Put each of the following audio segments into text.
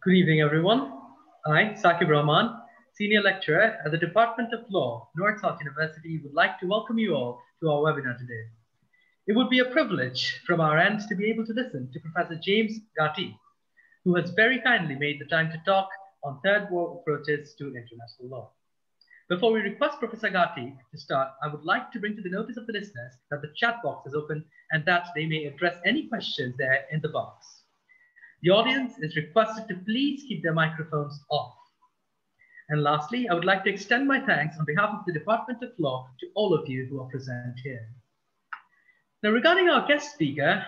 Good evening, everyone. I, Saquib Rahman, Senior Lecturer at the Department of Law, North South University, would like to welcome you all to our webinar today. It would be a privilege from our end to be able to listen to Professor James Gathii, who has very kindly made the time to talk on third world approaches to international law. Before we request Professor Gathii to start, I would like to bring to the notice of the listeners that the chat box is open and that they may address any questions there in the box. The audience is requested to please keep their microphones off. And lastly, I would like to extend my thanks on behalf of the Department of Law to all of you who are present here. Now, regarding our guest speaker,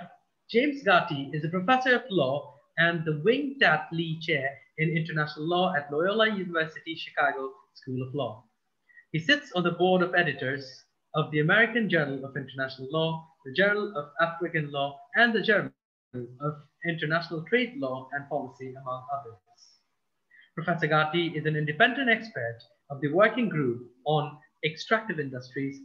James Gathii is a professor of law and the Wing Tat Lee Chair in International Law at Loyola University Chicago School of Law. He sits on the board of editors of the American Journal of International Law, the Journal of African Law, and the Journal of International Trade Law and Policy, among others. Professor Gathii is an independent expert of the Working Group on Extractive Industries,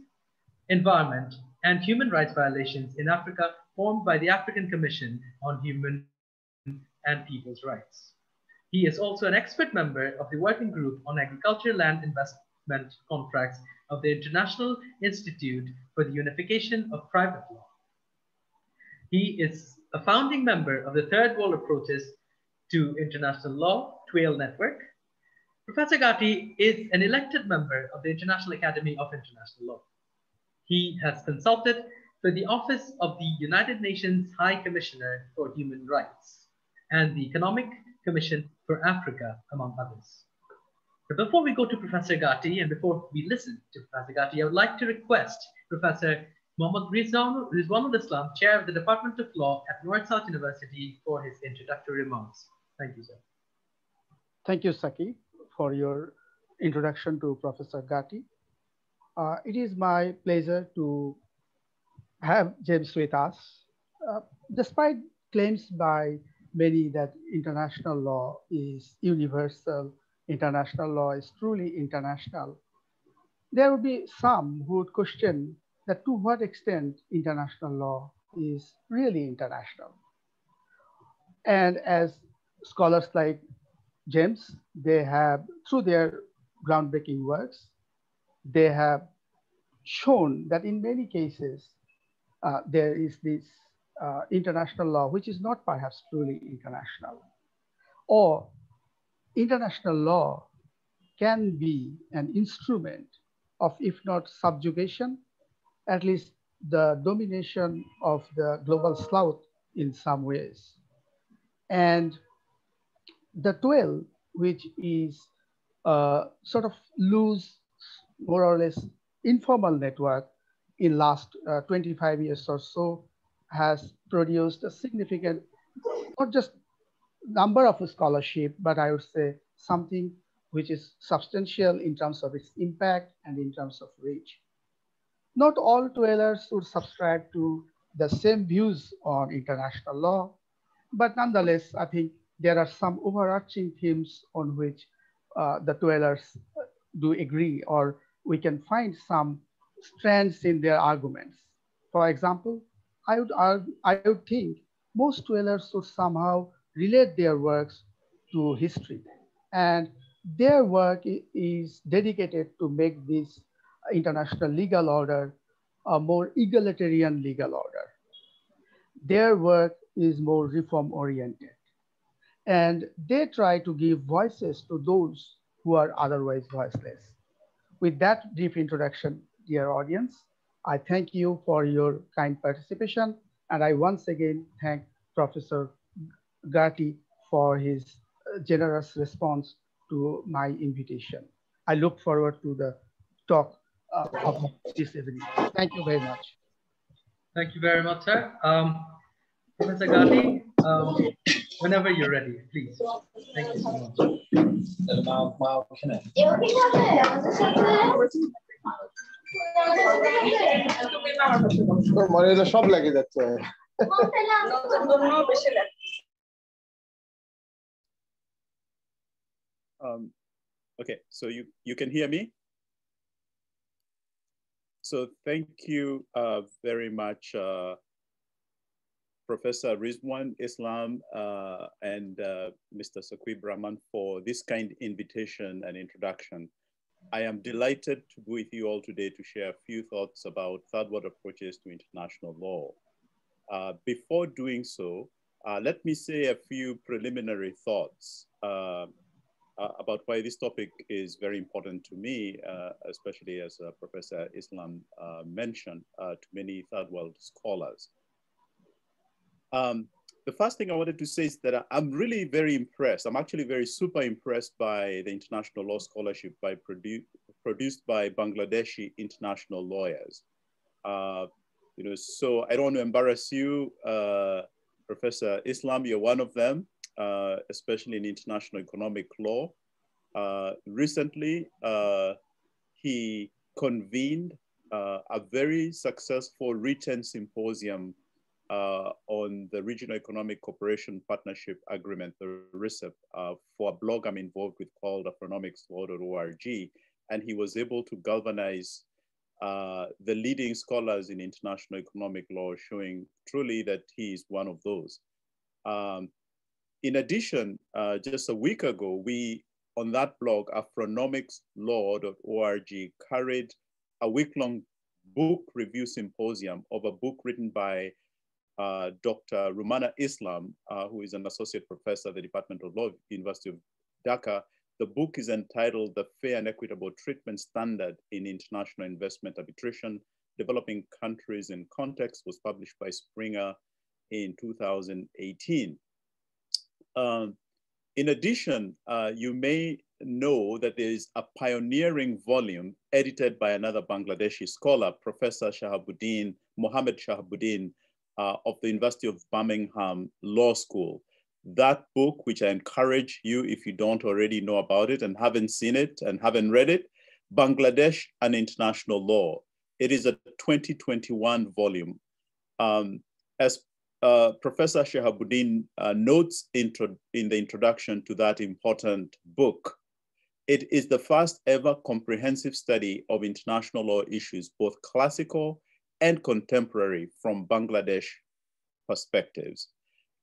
Environment, and Human Rights Violations in Africa, formed by the African Commission on Human and People's Rights. He is also an expert member of the Working Group on Agriculture Land Investment contracts of the International Institute for the Unification of Private Law. He is a founding member of the Third World Approaches to International Law, TWAIL Network. Professor Gathii is an elected member of the International Academy of International Law. He has consulted for the Office of the United Nations High Commissioner for Human Rights and the Economic Commission for Africa, among others. But before we go to Professor Gathii and before we listen to Professor Gathii, I would like to request Professor Mohammad Rizwan, Rizwanul Islam, Chair of the Department of Law at North South University for his introductory remarks. Thank you, sir. Thank you, Saki, for your introduction to Professor Gathii. Uh, it is my pleasure to have James with us. Uh, despite claims by many that international law is universal international law is truly international, there will be some who would question that to what extent international law is really international. And as scholars like James, they have, through their groundbreaking works, they have shown that in many cases, uh, there is this uh, international law, which is not perhaps truly international. Or international law can be an instrument of, if not subjugation, at least the domination of the global south in some ways. And the TWAIL, which is a sort of loose, more or less informal network in last uh, 25 years or so, has produced a significant, not just number of scholarship, but I would say something which is substantial in terms of its impact and in terms of reach. Not all TWAILers would subscribe to the same views on international law, but nonetheless, I think there are some overarching themes on which uh, the TWAILers do agree, or we can find some strands in their arguments. For example, I would, argue, I would think most TWAILers would somehow relate their works to history. And their work is dedicated to make this international legal order a more egalitarian legal order. Their work is more reform oriented. And they try to give voices to those who are otherwise voiceless. With that brief introduction, dear audience, I thank you for your kind participation. And I once again thank Professor Gathii for his uh, generous response to my invitation. I look forward to the talk uh, of this evening. Thank you very much. Thank you very much, sir. Um, Professor Gatti, um, whenever you're ready, please. Thank you so much. মানে সব লাগে যাচ্ছে Um, okay, so you, you can hear me? So thank you uh, very much, uh, Professor Rizwan Islam uh, and uh, Mr. Saquib Rahman for this kind invitation and introduction. I am delighted to be with you all today to share a few thoughts about third world approaches to international law. Uh, before doing so, uh, let me say a few preliminary thoughts uh, uh about why this topic is very important to me, uh, especially as uh, Professor Islam mentioned to many third world scholars. Um, the first thing I wanted to say is that I'm really very impressed. I'm actually very super impressed by the international law scholarship by produ produced by Bangladeshi international lawyers. Uh, you know, so I don't want to embarrass you, uh, Professor Islam. You're one of them, uh, especially in international economic law. Uh, recently, uh, he convened uh, a very successful written symposium uh, on the Regional Economic Cooperation Partnership Agreement, the RCEP, uh, for a blog I'm involved with called afronomicslaw.org. And he was able to galvanize uh, the leading scholars in international economic law, showing truly that he is one of those. Um, in addition, uh, just a week ago, we, on that blog, afronomicslaw.org, carried a week-long book review symposium of a book written by uh, Dr. Rumana Islam, uh, who is an associate professor at the Department of Law, University of Dhaka. The book is entitled The Fair and Equitable Treatment Standard in International Investment Arbitration, Developing Countries in Context, was published by Springer in 2018. Um, in addition, uh, you may know that there is a pioneering volume edited by another Bangladeshi scholar, Professor Shahabuddin, Mohammed Shahabuddin, uh, of the University of Birmingham Law School. That book, which I encourage you, if you don't already know about it and haven't seen it and haven't read it, Bangladesh and International Law. It is a 2021 volume. Um, as uh, Professor Shahabuddin uh, notes intro in the introduction to that important book, it is the first ever comprehensive study of international law issues, both classical and contemporary from Bangladesh perspectives.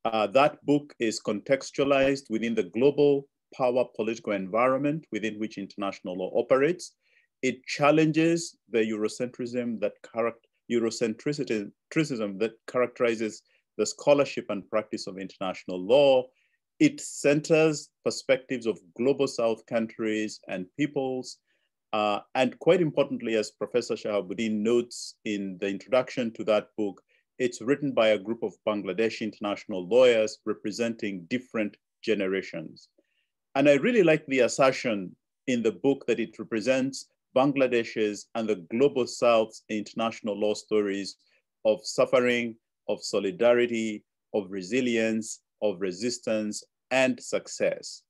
Uh, that book is contextualized within the global power political environment within which international law operates. It challenges the Eurocentrism that Eurocentricism that characterizes the scholarship and practice of international law. It centers perspectives of global South countries and peoples uh, and quite importantly, as Professor Shahabuddin notes in the introduction to that book, it's written by a group of Bangladeshi international lawyers representing different generations. And I really like the assertion in the book that it represents Bangladesh's and the global South's international law stories of suffering, of solidarity, of resilience, of resistance, and success.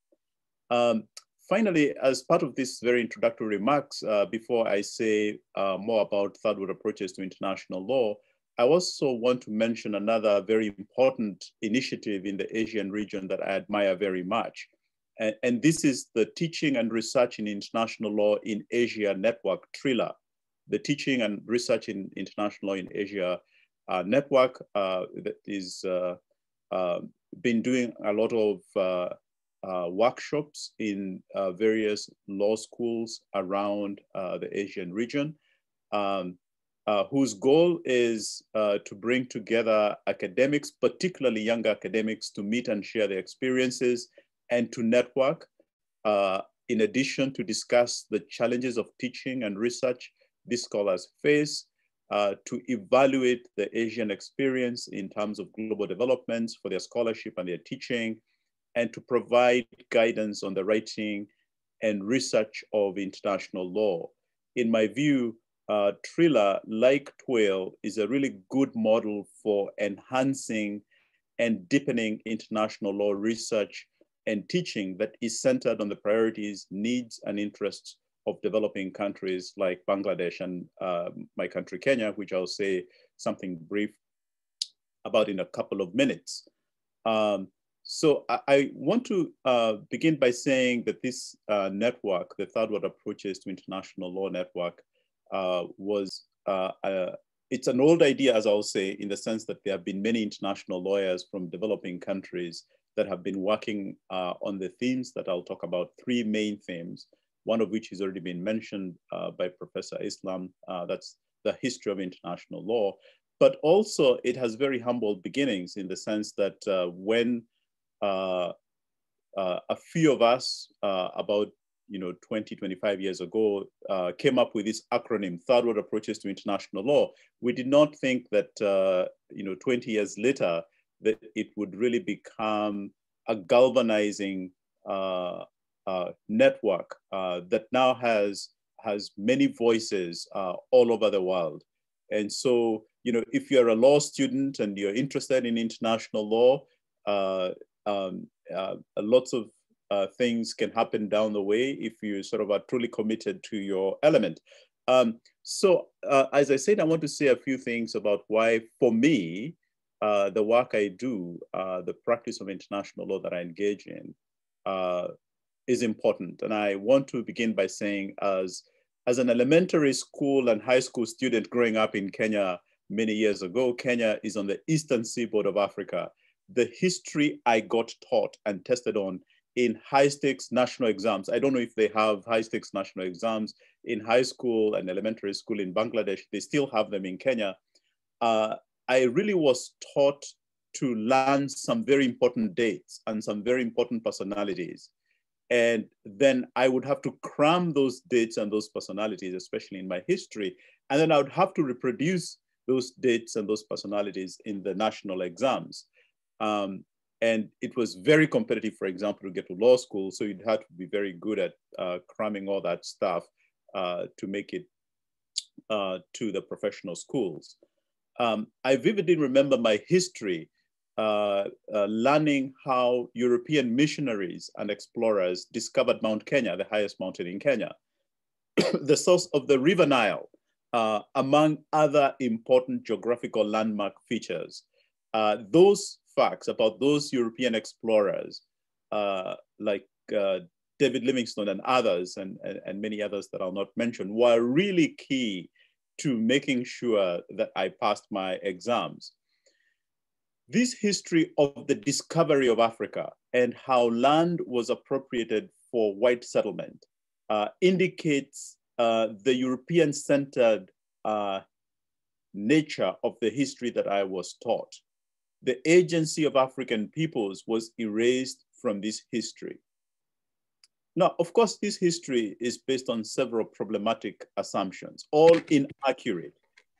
Um, finally, as part of this very introductory remarks, uh, before I say uh, more about third world approaches to international law, I also want to mention another very important initiative in the Asian region that I admire very much. And, and this is the Teaching and Research in International Law in Asia Network, TRILA, the Teaching and Research in International Law in Asia uh, network uh, that is uh, been doing a lot of uh, workshops in uh, various law schools around uh, the Asian region, um, whose goal is to bring together academics, particularly young academics, to meet and share their experiences and to network, in addition to discuss the challenges of teaching and research these scholars face, to evaluate the Asian experience in terms of global developments for their scholarship and their teaching, and to provide guidance on the writing and research of international law. In my view, uh, TRILA, like TWAIL, is a really good model for enhancing and deepening international law research and teaching that is centered on the priorities, needs, and interests of developing countries like Bangladesh and uh, my country, Kenya, which I'll say something brief about in a couple of minutes. Um, so I, I want to uh, begin by saying that this uh, network, the Third World Approaches to International Law Network, uh, was uh, it's an old idea, as I'll say, in the sense that there have been many international lawyers from developing countries that have been working uh, on the themes that I'll talk about, three main themes, one of which has already been mentioned uh, by Professor Islam. Uh, that's the history of international law. But also, it has very humble beginnings in the sense that uh, when uh, uh, a few of us, about you know, 20, 25 years ago, uh, came up with this acronym, Third World Approaches to International Law. We did not think that, uh, you know, 20 years later, that it would really become a galvanizing uh, uh network uh, that now has, has many voices uh, all over the world. And so, you know, if you're a law student and you're interested in international law, um, lots of uh, things can happen down the way if you sort of are truly committed to your element. Um, so uh, as I said, I want to say a few things about why, for me, uh, the work I do, uh, the practice of international law that I engage in, uh, is important. And I want to begin by saying, as as an elementary school and high school student growing up in Kenya many years ago, Kenya is on the eastern seaboard of Africa. The history I got taught and tested on in high stakes national exams. I don't know if they have high stakes national exams in high school and elementary school in Bangladesh. They still have them in Kenya. Uh, I really was taught to learn some very important dates and some very important personalities. And then I would have to cram those dates and those personalities, especially in my history. And then I would have to reproduce those dates and those personalities in the national exams. Um, and it was very competitive, for example, to get to law school. So you'd have to be very good at uh, cramming all that stuff uh, to make it uh, to the professional schools. Um, I vividly remember my history uh, uh, learning how European missionaries and explorers discovered Mount Kenya, the highest mountain in Kenya, the source of the River Nile, uh, among other important geographical landmark features. those facts about those European explorers, uh, like uh, David Livingstone and others, and, and, and, many others that I'll not mention, were really key to making sure that I passed my exams. This history of the discovery of Africa and how land was appropriated for white settlement uh, indicates uh, the European centered uh, nature of the history that I was taught the agency of African peoples was erased from this history. Now, of course, this history is based on several problematic assumptions, all inaccurate,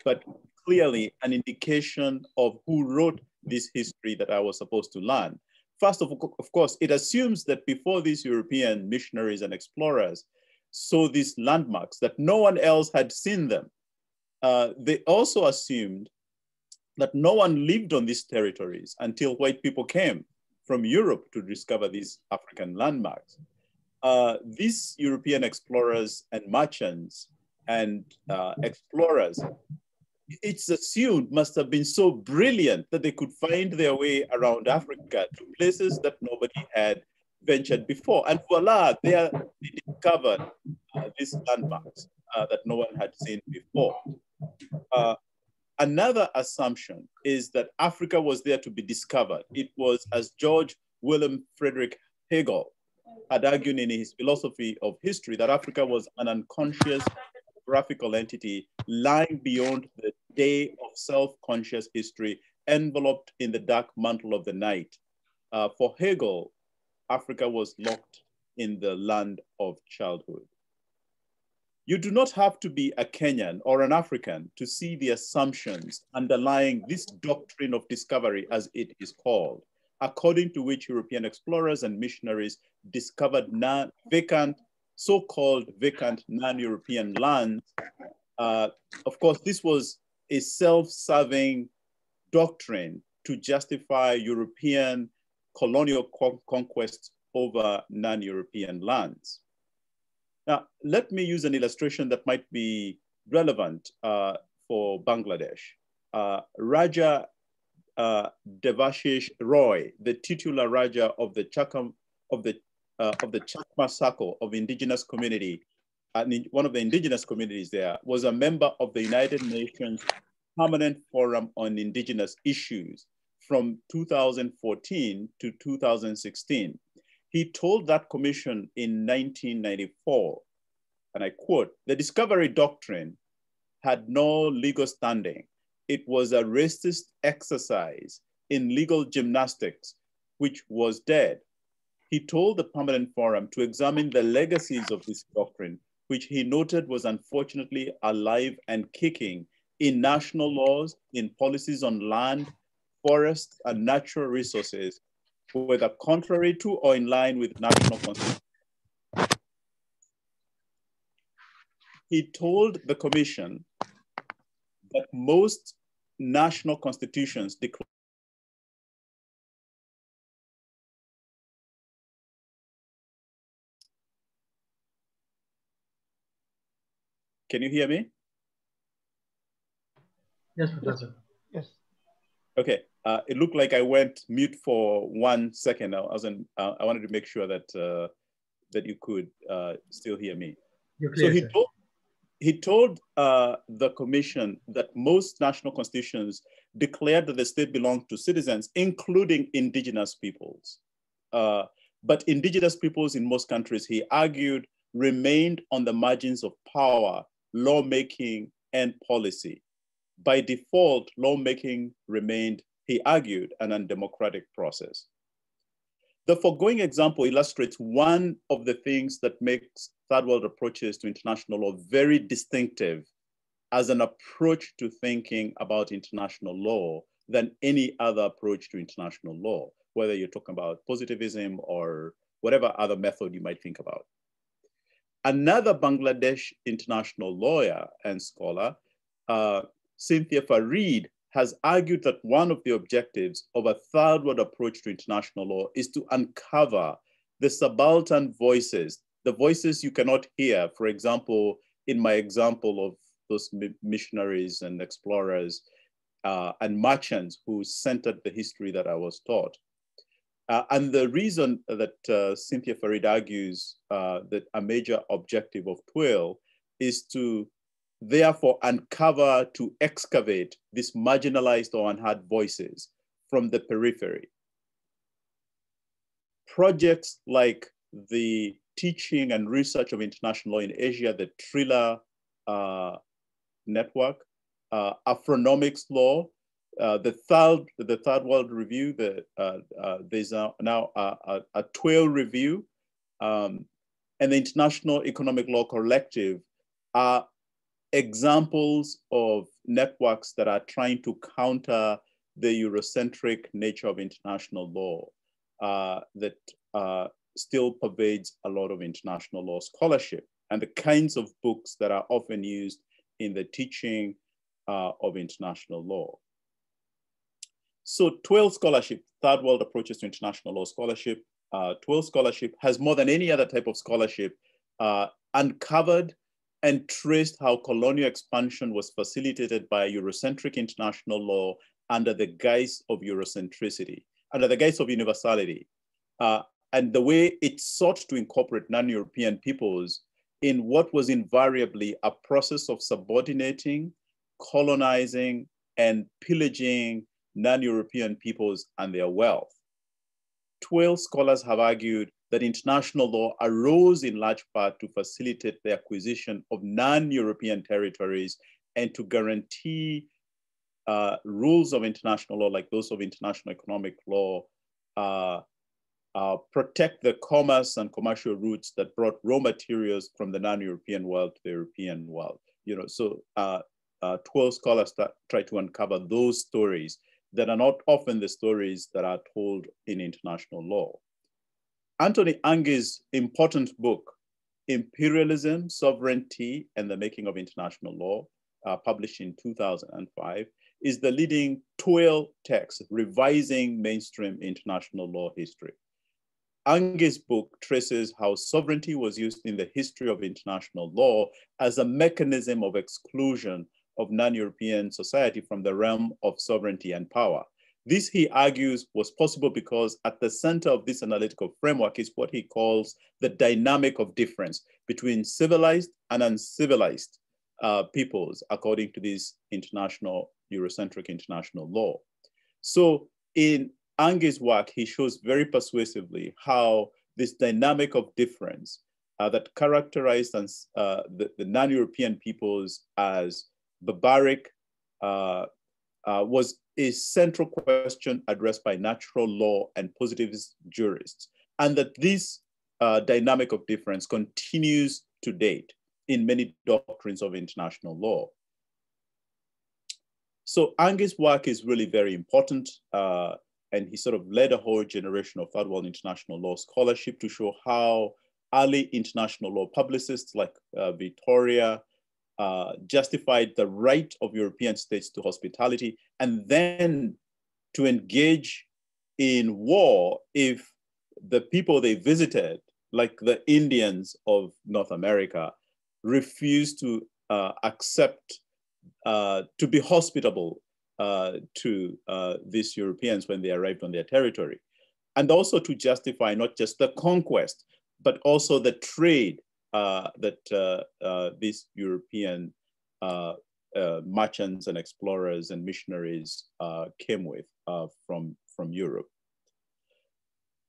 but clearly an indication of who wrote this history that I was supposed to learn. First of, all, of course, it assumes that before these European missionaries and explorers saw these landmarks, that no one else had seen them. Uh, they also assumed that no one lived on these territories until white people came from Europe to discover these African landmarks. Uh, these European explorers and merchants and uh, explorers, it's assumed must have been so brilliant that they could find their way around Africa to places that nobody had ventured before. And voila, they, are, they discovered uh, these landmarks uh, that no one had seen before. Uh, Another assumption is that Africa was there to be discovered. It was, as George William Frederick Hegel had argued in his philosophy of history, that Africa was an unconscious graphical entity lying beyond the day of self-conscious history, enveloped in the dark mantle of the night. Uh, for Hegel, Africa was locked in the land of childhood. You do not have to be a Kenyan or an African to see the assumptions underlying this doctrine of discovery, as it is called, according to which European explorers and missionaries discovered vacant, so-called vacant non-European lands. Uh, of course, this was a self-serving doctrine to justify European colonial con conquest over non-European lands. Now, let me use an illustration that might be relevant uh, for Bangladesh. Uh, Raja uh, Devashish Roy, the titular Raja of the Chakam, of the uh, of the Chakma Sako of indigenous community, and one of the indigenous communities there, was a member of the United Nations Permanent Forum on Indigenous Issues from 2014 to 2016. He told that commission in 1994, and I quote, the discovery doctrine had no legal standing. It was a racist exercise in legal gymnastics, which was dead. He told the Permanent Forum to examine the legacies of this doctrine, which he noted was unfortunately alive and kicking in national laws, in policies on land, forests, and natural resources, whether contrary to or in line with national constitution. He told the commission that most national constitutions declare Can you hear me? Yes, Professor. Yes. Okay. Uh, it looked like I went mute for one second. I wasn't. Uh, I wanted to make sure that uh, that you could uh, still hear me. Clear, so he sir. told he told uh, the commission that most national constitutions declared that the state belonged to citizens, including indigenous peoples. Uh, but indigenous peoples in most countries, he argued, remained on the margins of power, lawmaking, and policy. By default, lawmaking remained, he argued, an undemocratic process. The foregoing example illustrates one of the things that makes third world approaches to international law very distinctive as an approach to thinking about international law than any other approach to international law, whether you're talking about positivism or whatever other method you might think about. Another Bangladesh international lawyer and scholar, uh, Cynthia Farid, has argued that one of the objectives of a third world approach to international law is to uncover the subaltern voices, the voices you cannot hear. For example, in my example of those missionaries and explorers uh, and merchants who centered the history that I was taught. Uh, and the reason that uh, Cynthia Farid argues uh, that a major objective of TWAIL is to therefore uncover, to excavate these marginalized or unheard voices from the periphery. Projects like the teaching and research of international law in Asia, the TRILA uh, network, uh, Afronomics law, uh, the third the third world review, the uh, uh, there's now a, a, a TWAIL review, um, and the International Economic Law Collective are examples of networks that are trying to counter the Eurocentric nature of international law uh, that uh, still pervades a lot of international law scholarship and the kinds of books that are often used in the teaching of international law. So TWAIL scholarship, Third World Approaches to International Law Scholarship, uh, TWAIL scholarship has more than any other type of scholarship uh, uncovered and traced how colonial expansion was facilitated by Eurocentric international law under the guise of Eurocentricity, under the guise of universality, uh, and the way it sought to incorporate non-European peoples in what was invariably a process of subordinating, colonizing, and pillaging non-European peoples and their wealth. TWAIL scholars have argued that international law arose in large part to facilitate the acquisition of non-European territories and to guarantee uh, rules of international law, like those of international economic law, uh, uh, protect the commerce and commercial routes that brought raw materials from the non-European world to the European world. You know, so uh, uh, TWAIL scholars try to uncover those stories that are not often the stories that are told in international law. Anthony Anghie's important book, Imperialism, Sovereignty, and the Making of International Law, uh, published in 2005, is the leading TWAIL text revising mainstream international law history. Anghie's book traces how sovereignty was used in the history of international law as a mechanism of exclusion of non-European society from the realm of sovereignty and power. This, he argues, was possible because at the center of this analytical framework is what he calls the dynamic of difference between civilized and uncivilized uh, peoples according to this international, Eurocentric international law. So in Anghie's work, he shows very persuasively how this dynamic of difference uh, that characterized uh, the, the non-European peoples as barbaric uh, uh, was a central question addressed by natural law and positivist jurists, and that this uh, dynamic of difference continues to date in many doctrines of international law. So Anghie's work is really very important, uh, and he sort of led a whole generation of third world international law scholarship to show how early international law publicists like uh, Vitoria uh, justified the right of European states to hospitality and then to engage in war if the people they visited, like the Indians of North America, refused to uh, accept uh, to be hospitable uh, to uh, these Europeans when they arrived on their territory. And also to justify not just the conquest, but also the trade that uh, these European merchants and explorers and missionaries came with from, from Europe.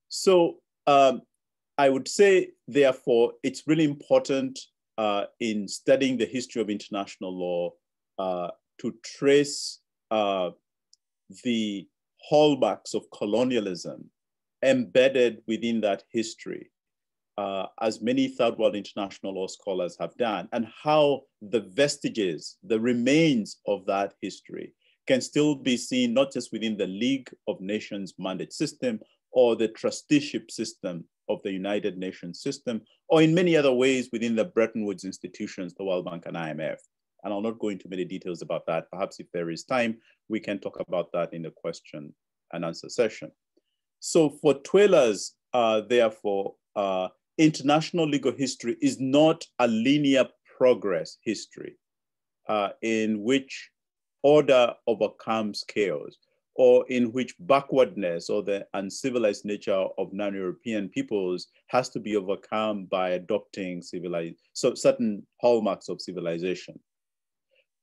So um, I would say, therefore, it's really important uh, in studying the history of international law uh, to trace uh, the hallmarks of colonialism embedded within that history, uh, as many third world international law scholars have done, and how the vestiges, the remains of that history can still be seen not just within the League of Nations mandate system or the trusteeship system of the United Nations system, or in many other ways within the Bretton Woods institutions, the World Bank and IMF. And I'll not go into many details about that. Perhaps if there is time, we can talk about that in the question and answer session. So for TWAILers, uh, therefore, uh, international legal history is not a linear progress history uh, in which order overcomes chaos or in which backwardness or the uncivilized nature of non-European peoples has to be overcome by adopting civilized, so certain hallmarks of civilization.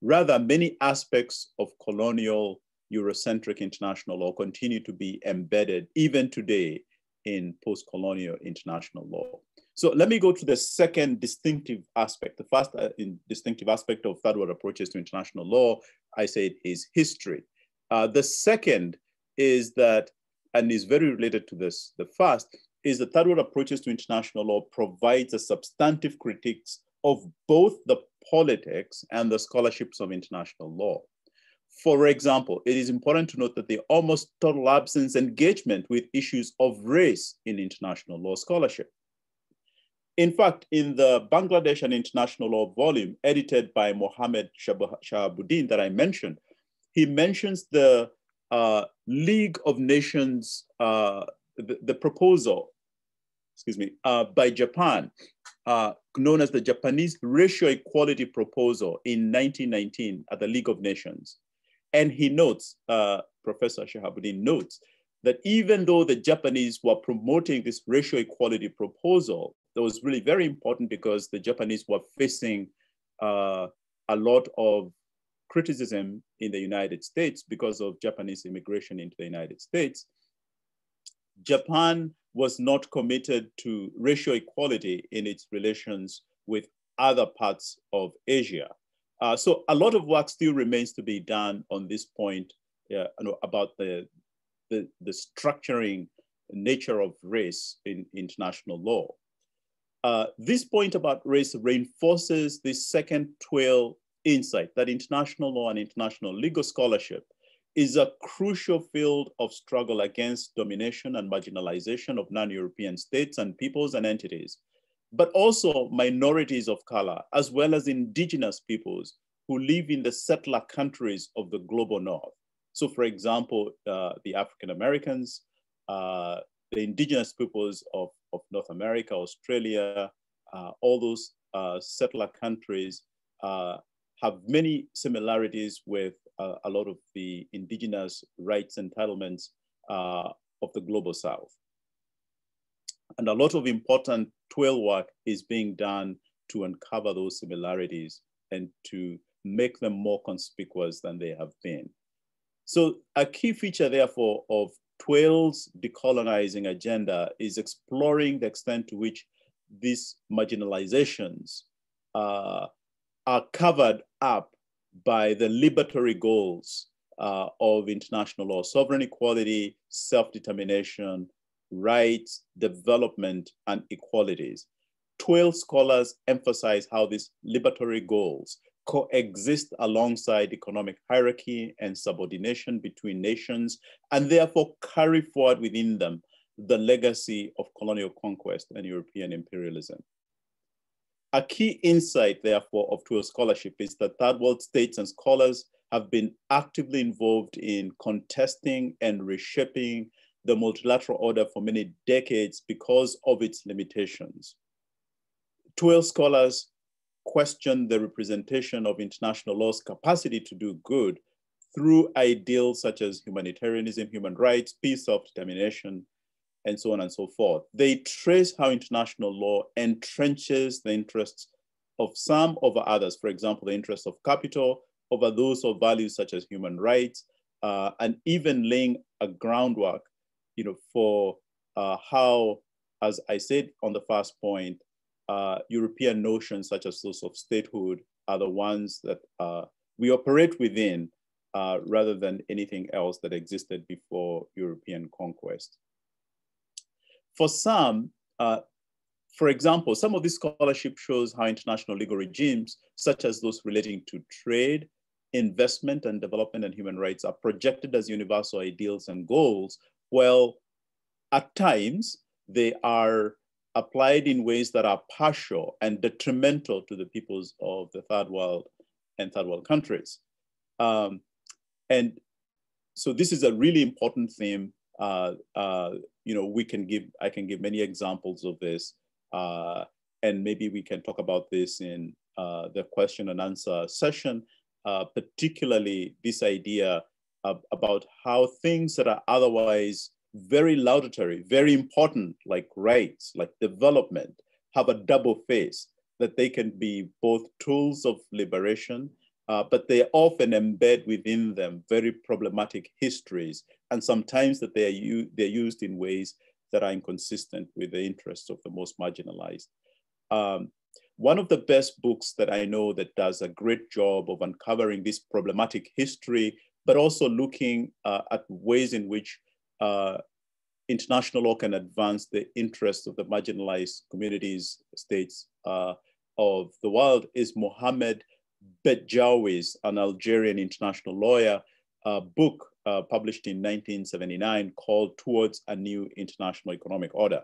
Rather, many aspects of colonial Eurocentric international law continue to be embedded even today in post-colonial international law. So let me go to the second distinctive aspect. The first uh, distinctive aspect of third world approaches to international law, I said, is history. Uh, the second is that, and is very related to this, the first is the third world approaches to international law provides a substantive critiques of both the politics and the scholarships of international law. For example, it is important to note that the almost total absence engagement with issues of race in international law scholarship. In fact, in the Bangladesh and International Law volume edited by Mohammed Shahabuddin that I mentioned, he mentions the uh, League of Nations, uh, the, the, proposal, excuse me, uh, by Japan, uh, known as the Japanese Racial Equality Proposal in 1919 at the League of Nations. And he notes, uh, Professor Shahabuddin notes, that even though the Japanese were promoting this racial equality proposal, that was really very important because the Japanese were facing uh, a lot of criticism in the United States because of Japanese immigration into the United States, Japan was not committed to racial equality in its relations with other parts of Asia. Uh, so a lot of work still remains to be done on this point uh, about the, the, the, structuring nature of race in international law. Uh, this point about race reinforces the second TWAIL insight that international law and international legal scholarship is a crucial field of struggle against domination and marginalization of non-European states and peoples and entities, but also minorities of color, as well as indigenous peoples who live in the settler countries of the global north. So for example, uh, the African Americans, uh, the indigenous peoples of, of North America, Australia, uh, all those uh, settler countries uh, have many similarities with uh, a lot of the indigenous rights entitlements of the global south. And a lot of important TWAIL work is being done to uncover those similarities and to make them more conspicuous than they have been. So a key feature, therefore, of TWAIL's decolonizing agenda is exploring the extent to which these marginalizations uh, are covered up by the liberatory goals uh, of international law, sovereign equality, self-determination, rights, development, and equalities. TWAIL scholars emphasize how these liberatory goals coexist alongside economic hierarchy and subordination between nations, and therefore carry forward within them the legacy of colonial conquest and European imperialism. A key insight, therefore, of TWAIL scholarship is that third world states and scholars have been actively involved in contesting and reshaping the multilateral order for many decades because of its limitations. TWAIL scholars question the representation of international law's capacity to do good through ideals such as humanitarianism, human rights, peace, self-determination, and so on and so forth. They trace how international law entrenches the interests of some over others, for example, the interests of capital over those of values such as human rights, uh, and even laying a groundwork you know, for uh, how, as I said on the first point, uh, European notions such as those of statehood are the ones that uh, we operate within uh, rather than anything else that existed before European conquest. For some, uh, for example, some of this scholarship shows how international legal regimes, such as those relating to trade, investment and development and human rights are projected as universal ideals and goals, well, at times they are applied in ways that are partial and detrimental to the peoples of the third world and third world countries. Um, and so this is a really important theme. Uh, uh, you know, we can give, I can give many examples of this. Uh, and maybe we can talk about this in uh, the question and answer session, uh, particularly this idea of, about how things that are otherwise very laudatory, very important, like rights, like development, have a double face, that they can be both tools of liberation, uh, but they often embed within them very problematic histories, and sometimes that they are they're used in ways that are inconsistent with the interests of the most marginalized. Um, one of the best books that I know that does a great job of uncovering this problematic history, but also looking uh, at ways in which uh, international law can advance the interests of the marginalized communities, states uh, of the world is Mohamed Bedjaoui's, an Algerian international lawyer, a book uh, published in 1979 called Towards a New International Economic Order,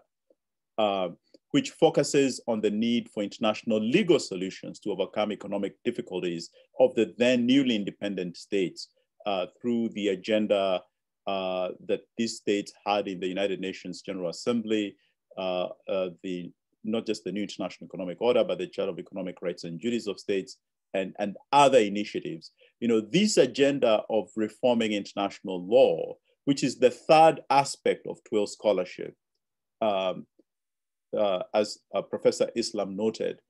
uh, which focuses on the need for international legal solutions to overcome economic difficulties of the then newly independent states uh, through the agenda uh, that these states had in the United Nations General Assembly, uh, uh, the not just the new international economic order, but the Charter of Economic Rights and Duties of States, and, and other initiatives. You know, this agenda of reforming international law, which is the third aspect of TWAIL scholarship, um, uh, as Professor Islam noted,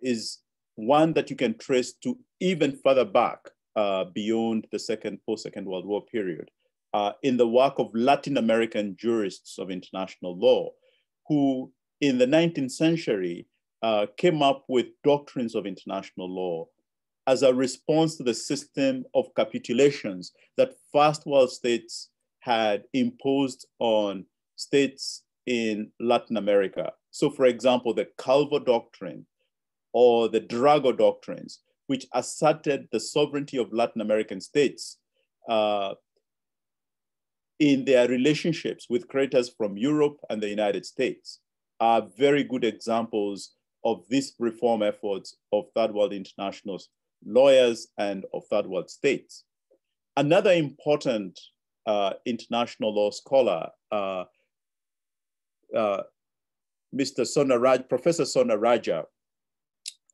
is one that you can trace to even further back uh, beyond the second post-second World War period uh, in the work of Latin American jurists of international law, who in the 19th century uh, came up with doctrines of international law as a response to the system of capitulations that first world states had imposed on states in Latin America. So for example, the Calvo Doctrine or the Drago Doctrines, which asserted the sovereignty of Latin American states uh, in their relationships with creators from Europe and the United States are very good examples of these reform efforts of third world international lawyers and of third world states. Another important uh, international law scholar, uh, uh, Mr. Sonaraj, Professor Sornarajah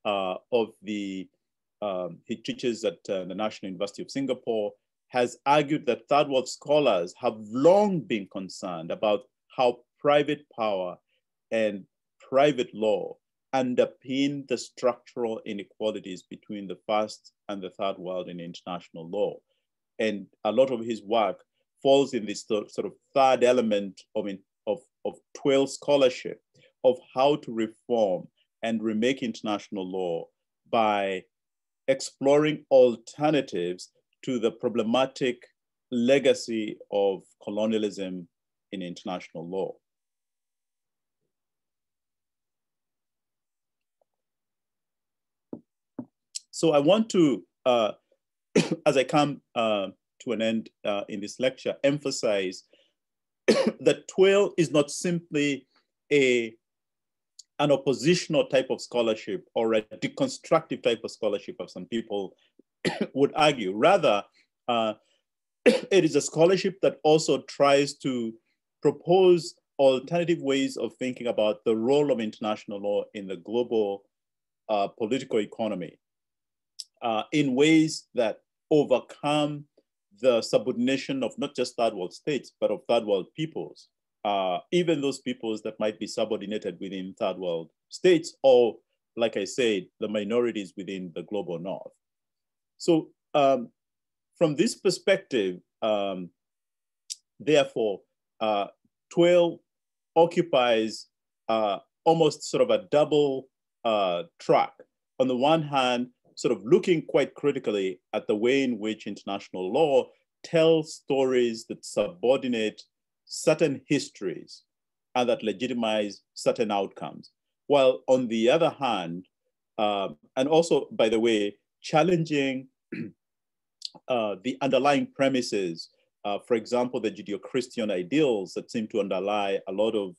uh, of the, um, he teaches at uh, the National University of Singapore has argued that third world scholars have long been concerned about how private power and private law underpin the structural inequalities between the first and the third world in international law. And a lot of his work falls in this sort of third element of, of, of TWAIL scholarship of how to reform and remake international law by exploring alternatives to the problematic legacy of colonialism in international law. So I want to, uh, as I come uh, to an end uh, in this lecture, emphasize that TWAIL is not simply a, an oppositional type of scholarship or a deconstructive type of scholarship, as some people would argue. Rather, uh, it is a scholarship that also tries to propose alternative ways of thinking about the role of international law in the global uh, political economy uh, in ways that overcome the subordination of not just third world states, but of third world peoples, uh, even those peoples that might be subordinated within third world states, or like I said, the minorities within the global north. So um, from this perspective, um, therefore, uh, TWAIL occupies uh, almost sort of a double uh, track. On the one hand, sort of looking quite critically at the way in which international law tells stories that subordinate certain histories and that legitimize certain outcomes. While on the other hand, uh, and also, by the way, challenging uh, the underlying premises, uh, for example, the Judeo-Christian ideals that seem to underlie a lot of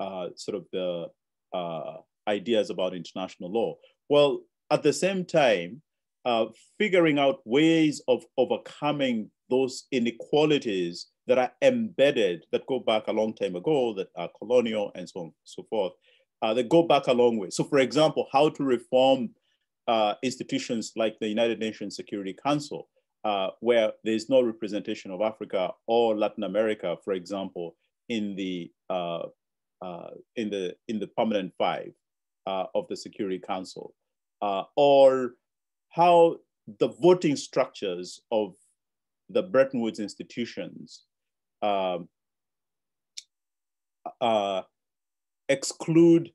uh, sort of the uh, ideas about international law. Well, at the same time, uh, figuring out ways of overcoming those inequalities that are embedded, that go back a long time ago, that are colonial and so on and so forth, uh, that go back a long way. So for example, how to reform uh, institutions like the United Nations Security Council, uh, where there's no representation of Africa or Latin America, for example, in the, uh, uh, in the, in the permanent five of the Security Council uh, or how the voting structures of the Bretton Woods institutions um, uh, exclude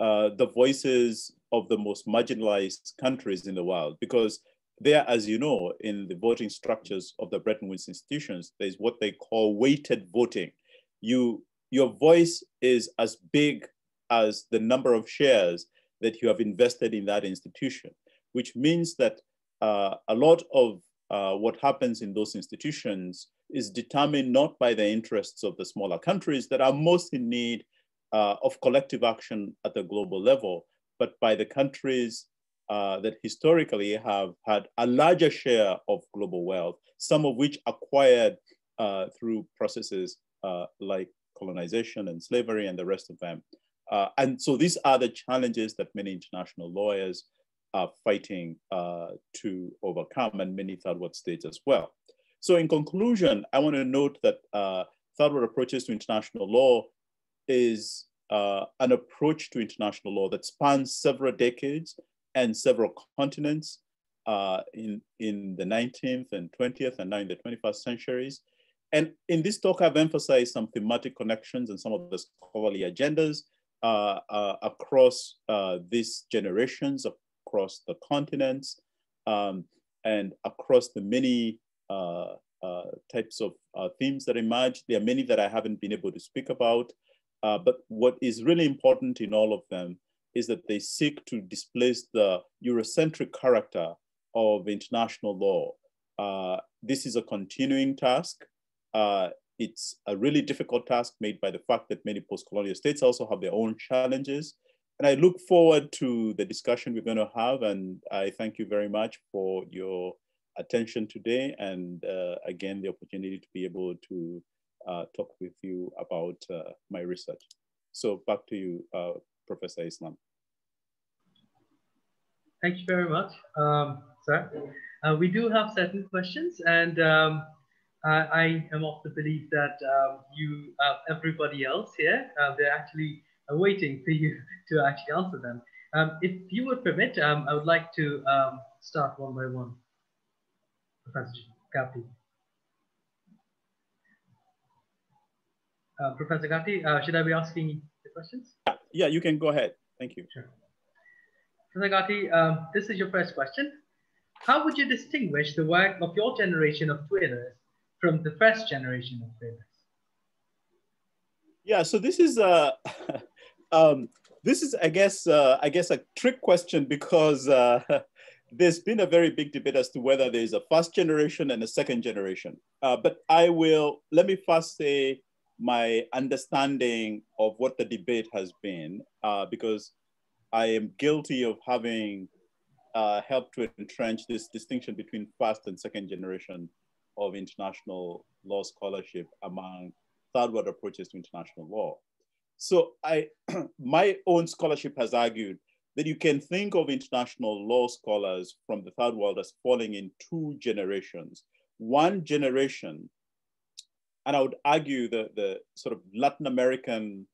uh, the voices of the most marginalized countries in the world because there, as you know, in the voting structures of the Bretton Woods institutions, there's what they call weighted voting. You, your voice is as big as the number of shares that you have invested in that institution, which means that uh, a lot of uh, what happens in those institutions is determined not by the interests of the smaller countries that are most in need uh, of collective action at the global level, but by the countries uh, that historically have had a larger share of global wealth, some of which acquired uh, through processes uh, like colonization and slavery and the rest of them. And so these are the challenges that many international lawyers are fighting uh, to overcome and many third world states as well. So in conclusion, I want to note that uh, third world approaches to international law is uh, an approach to international law that spans several decades and several continents uh, in, in the 19th and 20th and now in the 21st centuries. And in this talk, I've emphasized some thematic connections and some of the scholarly agendas uh, uh, across uh, these generations, across the continents, um, and across the many types of themes that emerge. There are many that I haven't been able to speak about, but what is really important in all of them is that they seek to displace the Eurocentric character of international law. Uh, this is a continuing task. Uh, it's a really difficult task made by the fact that many post-colonial states also have their own challenges. And I look forward to the discussion we're going to have. And I thank you very much for your attention today. And uh, again, the opportunity to be able to uh, talk with you about uh, my research. So back to you, uh, Professor Islam. Thank you very much, um, sir. Uh, we do have certain questions and um, uh, I am of the belief that um, you, uh, everybody else here, they're actually waiting for you to actually answer them. Um, if you would permit, um, I would like to um, start one by one. Professor Gathii. Uh, Professor Gathii, uh, should I be asking the questions? Yeah, you can go ahead. Thank you. Sure. Professor Gathii, um, this is your first question. How would you distinguish the work of your generation of TWAILers from the first generation of TWAILers? Yeah, so this is uh, um, this is, I guess, uh, I guess a trick question because uh, there's been a very big debate as to whether there's a first generation and a second generation. Uh, but I will let me first say my understanding of what the debate has been, uh, because I am guilty of having uh, helped to entrench this distinction between first and second generation of international law scholarship among third world approaches to international law. So I, my own scholarship has argued that you can think of international law scholars from the third world as falling in two generations. One generation, and I would argue that the sort of Latin American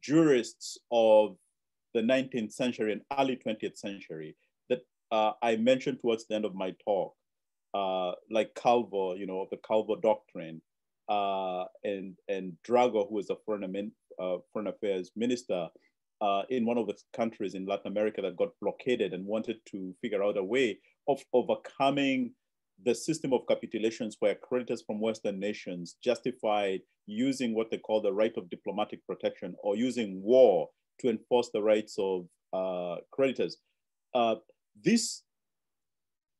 jurists of the 19th century and early 20th century that uh, I mentioned towards the end of my talk, uh, like Calvo, you know, the Calvo doctrine, uh, and and Drago, who is a foreign, uh, foreign affairs minister uh, in one of the countries in Latin America that got blockaded and wanted to figure out a way of overcoming the system of capitulations where creditors from Western nations justified using what they call the right of diplomatic protection or using war to enforce the rights of uh, creditors. Uh, these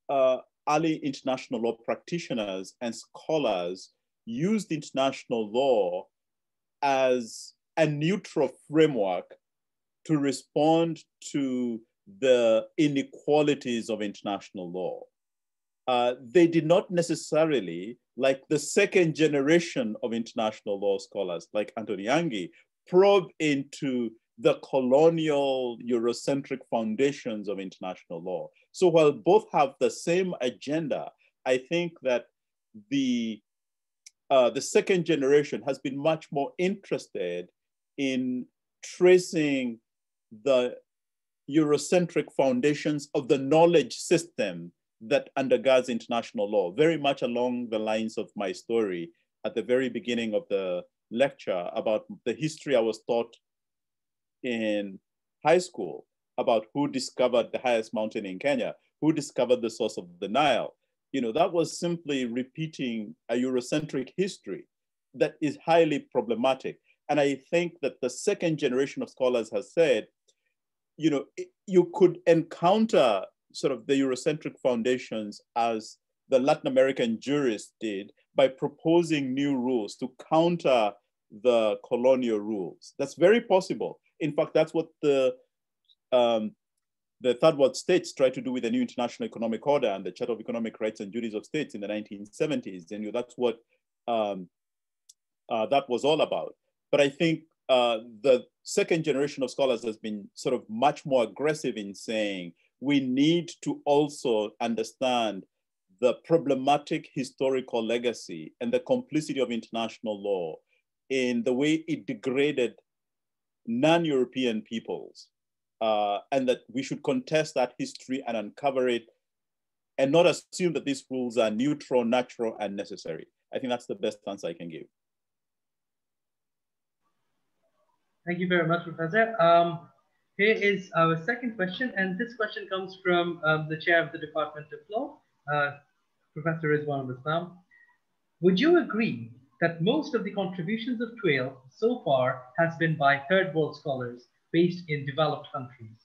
uh, early international law practitioners and scholars used international law as a neutral framework to respond to the inequalities of international law. Uh, they did not necessarily, like the second generation of international law scholars, like Anthony Anghie, probe into the colonial Eurocentric foundations of international law. So while both have the same agenda, I think that the uh, the second generation has been much more interested in tracing the Eurocentric foundations of the knowledge system that undergirds international law, very much along the lines of my story at the very beginning of the lecture about the history I was taught in high school about who discovered the highest mountain in Kenya, who discovered the source of the Nile. You know, that was simply repeating a Eurocentric history that is highly problematic. And I think that the second generation of scholars has said, you know, you could encounter sort of the Eurocentric foundations as the Latin American jurists did by proposing new rules to counter the colonial rules. That's very possible. In fact, that's what the um, the third world states tried to do with the new international economic order and the Charter of Economic Rights and Duties of States in the 1970s. And you know, that's what um, uh, that was all about. But I think uh, the second generation of scholars has been sort of much more aggressive in saying we need to also understand the problematic historical legacy and the complicity of international law in the way it degraded non-European peoples, uh, and that we should contest that history and uncover it and not assume that these rules are neutral, natural, and necessary. I think that's the best answer I can give. Thank you very much, Professor. Um, here is our second question, and this question comes from um, the chair of the Department of Law, uh, Professor Rizwan Islam. Would you agree that most of the contributions of TWAIL so far has been by third world scholars based in developed countries?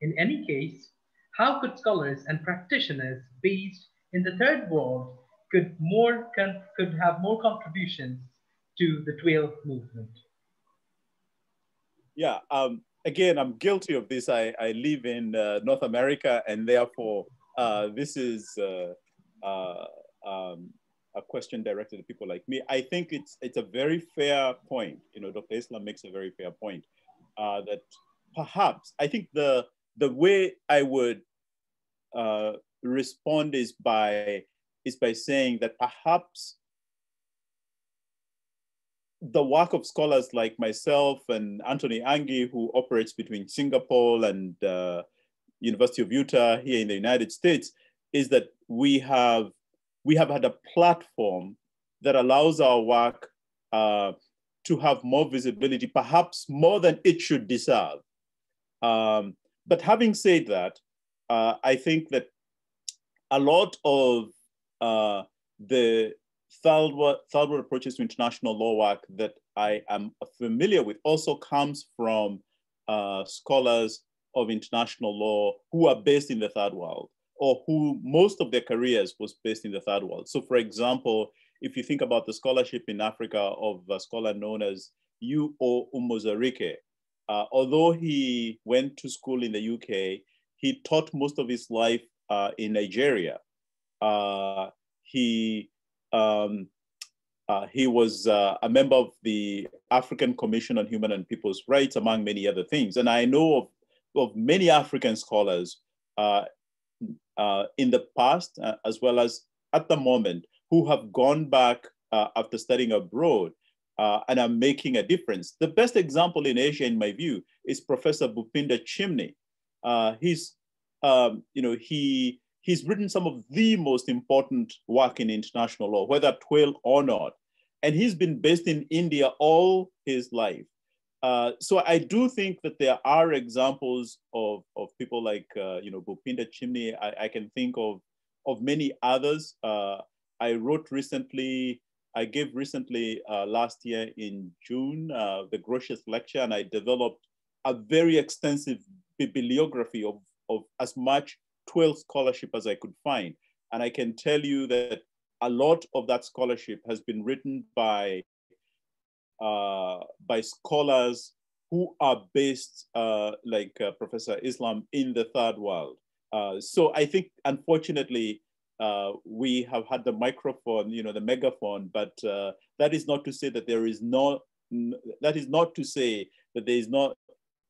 In any case, how could scholars and practitioners based in the third world could more could have more contributions to the TWAIL movement? Yeah, um, again, I'm guilty of this. I, I live in uh, North America, and therefore, uh, this is uh, uh um, a question directed to people like me. I think it's it's a very fair point. You know, Dr. Islam makes a very fair point uh, that perhaps I think the the way I would uh, respond is by is by saying that perhaps the work of scholars like myself and Anthony Anghie, who operates between Singapore and uh, University of Utah here in the United States, is that we have we have had a platform that allows our work uh, to have more visibility, perhaps more than it should deserve. Um, but having said that, uh, I think that a lot of uh, the third world, approaches to international law work that I am familiar with also comes from uh, scholars of international law who are based in the third world or who most of their careers was based in the third world. So for example, if you think about the scholarship in Africa of a scholar known as U.O. Umozurike, uh, although he went to school in the UK, he taught most of his life uh, in Nigeria. Uh, he um, uh, he was uh, a member of the African Commission on Human and People's Rights, among many other things. And I know of, of many African scholars uh, uh in the past, uh, as well as at the moment, who have gone back uh, after studying abroad and are making a difference. The best example in Asia, in my view, is Professor Bhupinder Chimni. he's, um, you know, he he's written some of the most important work in international law, whether TWAIL or not. And he's been based in India all his life. Uh, so I do think that there are examples of, of people like, uh, you know, Bhupinder Chimni. I, I, can think of, of many others. Uh, I wrote recently, I gave recently uh, last year in June, uh, the Grotius lecture, and I developed a very extensive bibliography of, of as much TWAIL scholarship as I could find. And I can tell you that a lot of that scholarship has been written by, uh, by scholars who are based, uh, like uh, Professor Islam, in the third world. Uh, so I think, unfortunately, uh, we have had the microphone, you know, the megaphone, but uh, that is not to say that there is no, that is not to say that there is not,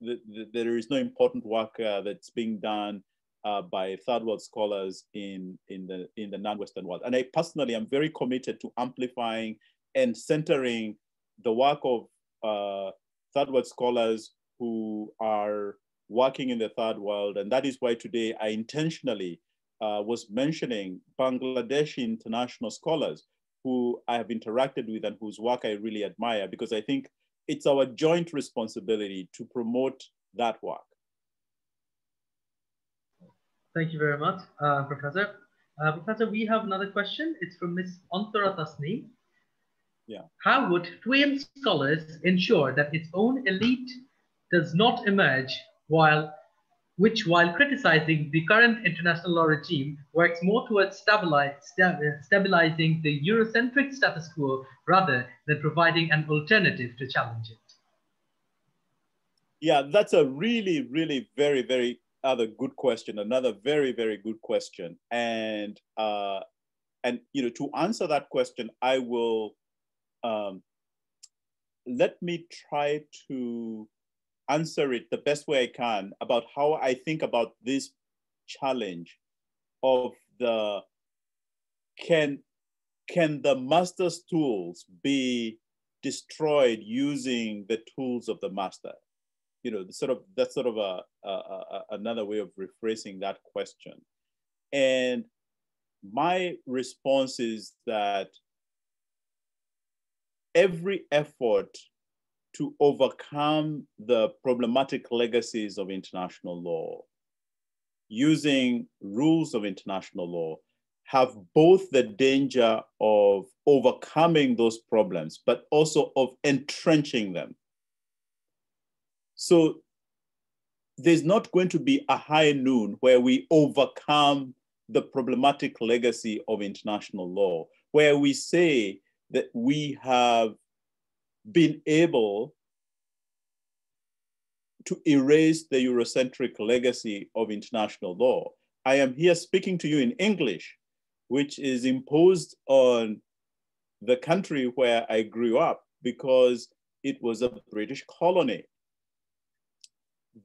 that there is no important work that's being done uh, by third world scholars in, in, the, in the non-Western world. And I personally am very committed to amplifying and centering the work of uh, third world scholars who are working in the third world. And that is why today I intentionally uh, was mentioning Bangladeshi international scholars who I have interacted with and whose work I really admire because I think it's our joint responsibility to promote that work. Thank you very much, uh, Professor. Uh, Professor, we have another question. It's from Ms. Antara Tasni. Yeah. How would TWAIL scholars ensure that its own elite does not emerge while which while criticizing the current international law regime works more towards stabilize, stabilizing the Eurocentric status quo rather than providing an alternative to challenge it? Yeah, that's a really, really very, very another good question, another very, very good question. And, uh, and you know, to answer that question, I will, um, let me try to answer it the best way I can about how I think about this challenge of the, can, can the master's tools be destroyed using the tools of the master? You know, sort of that's sort of a, a, a, another way of rephrasing that question. And my response is that every effort to overcome the problematic legacies of international law using rules of international law have both the danger of overcoming those problems, but also of entrenching them. So there's not going to be a high noon where we overcome the problematic legacy of international law, where we say that we have been able to erase the Eurocentric legacy of international law. I am here speaking to you in English, which is imposed on the country where I grew up because it was a British colony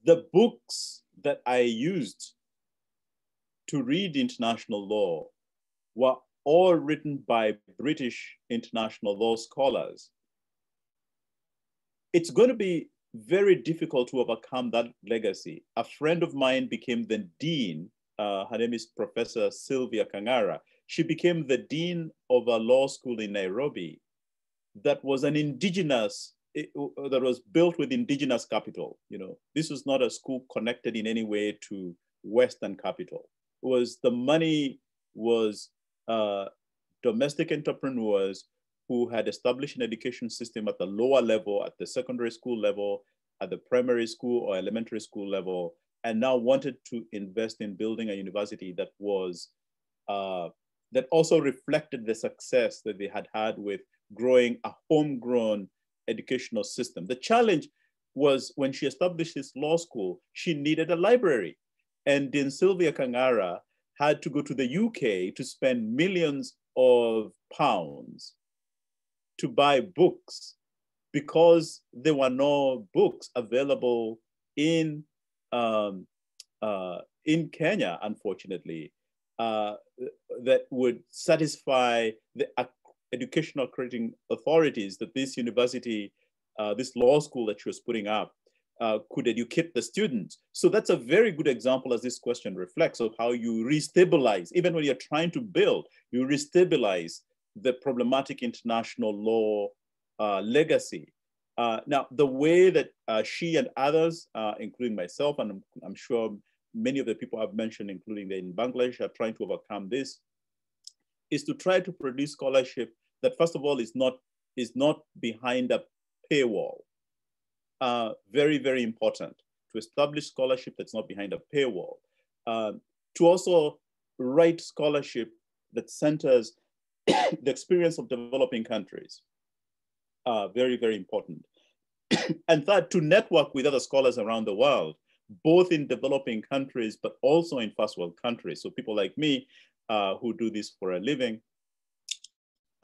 the books that I used to read international law were all written by British international law scholars. it's going to be very difficult to overcome that legacy. A friend of mine became the dean. Uh, her name is Professor Sylvia Kang'ara. She became the dean of a law school in Nairobi that was an indigenous, it, uh, that was built with indigenous capital. You know, this was not a school connected in any way to Western capital. It was the money was uh, domestic entrepreneurs who had established an education system at the lower level, at the secondary school level, at the primary school or elementary school level, and now wanted to invest in building a university that was, uh, that also reflected the success that they had had with growing a homegrown educational system. The challenge was when she established this law school, she needed a library. And then Sylvia Kang'ara had to go to the UK to spend millions of pounds to buy books because there were no books available in um, uh, in Kenya, unfortunately, uh, that would satisfy the educational accrediting authorities that this university, uh, this law school that she was putting up, uh, could educate the students. So that's a very good example, as this question reflects, of how you restabilize, even when you're trying to build, you restabilize the problematic international law uh, legacy. Uh, now, the way that uh, she and others, uh, including myself, and I'm, I'm, sure many of the people I've mentioned, including in Bangladesh, are trying to overcome this, is to try to produce scholarship that, first of all, is not, is not behind a paywall. Uh, very, very important to establish scholarship that's not behind a paywall. Uh, to also write scholarship that centers the experience of developing countries are very, very important. and third, to network with other scholars around the world, both in developing countries, but also in first world countries. So people like me uh, who do this for a living,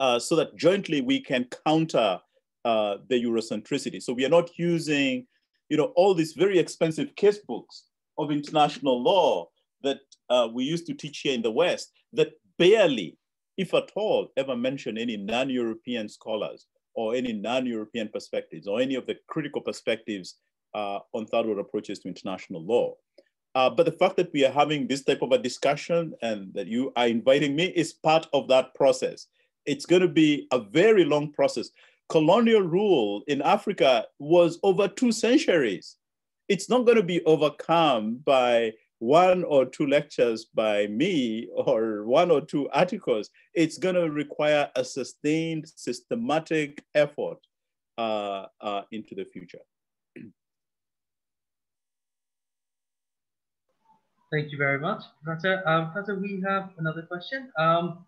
uh, so that jointly we can counter uh, the Eurocentricity. So we are not using, you know, all these very expensive case books of international law that uh, we used to teach here in the West that barely if at all, ever mention any non-European scholars or any non-European perspectives or any of the critical perspectives uh, on third world approaches to international law. Uh, but the fact that we are having this type of a discussion and that you are inviting me is part of that process. It's going to be a very long process. Colonial rule in Africa was over two centuries. It's not going to be overcome by one or two lectures by me or one or two articles, it's going to require a sustained, systematic effort uh, uh, into the future. Thank you very much, Professor. Um, Professor, we have another question. Um,